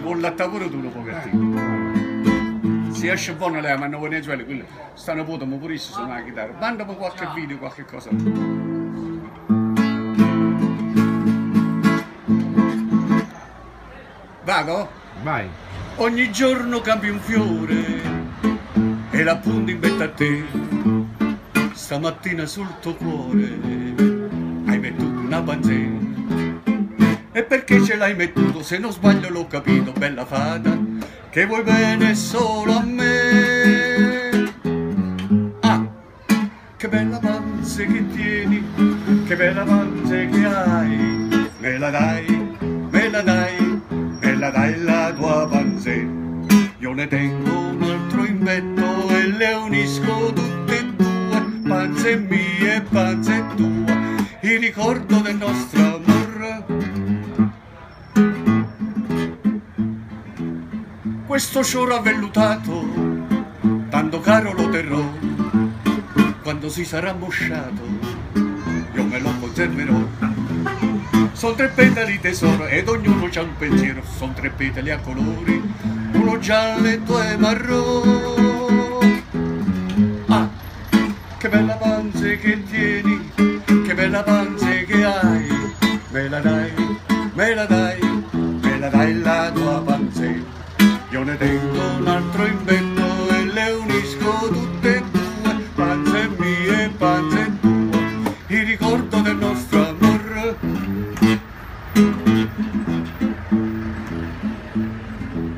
può lattare pure tu un pochettino. Se esce buono lei, ma non venezuela, quelli stanno potendo purissimo suonare la chitarra. Mandami qualche video, qualche cosa. Vado? Vai. Ogni giorno cambi un fiore e l'appunto in betta a te. Stamattina sul tuo cuore hai mettuto una panzetta. E perché ce l'hai mettuto? Se non sbaglio l'ho capito, bella fata, che vuoi bene solo a me. Ah, che bella panza che tieni, che bella panza che hai. Me la dai, me la dai, me la dai la tua panza. Io ne tengo un altro in petto e le unisco tutte e due, panze mie, panze tua, Questo scioro avvellutato, tanto caro lo terrò, quando si sarà mosciato, io me lo conserverò. Sono tre petali tesoro ed ognuno c'ha un pensiero, sono tre petali a colori, uno giallo e due marroni. Ah, che bella panza che tieni, che bella panza che hai, me la dai, me la dai, me la dai la tua panza. Io ne tengo un altro in petto e le unisco tutte e due, panze mie e panze tue, il ricordo del nostro amore.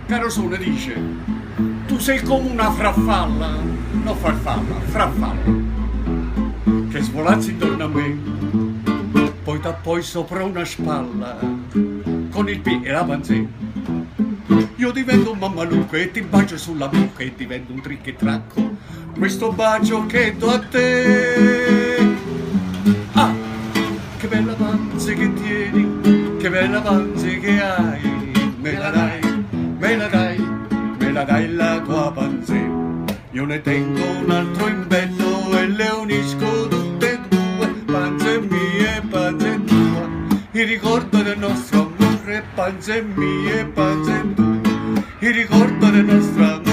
Caro Sone dice, tu sei come una farfalla, non farfalla, farfalla, che svolazzi intorno a me, poi t'appoi sopra una spalla, con il piede e la panzetta. Io divento un mammaluco e ti bacio sulla bocca e divento un tricchetracco. Questo bacio che do a te. Ah, che bella panza che tieni, che bella panza che hai. Me la dai, me la dai, me la dai la tua panza. Io ne tengo un altro in bello e le unisco tutte e due, panze mie e panze tua. Il ricordo del nostro amore, panze mie e panze tue il ricordo del nostro amore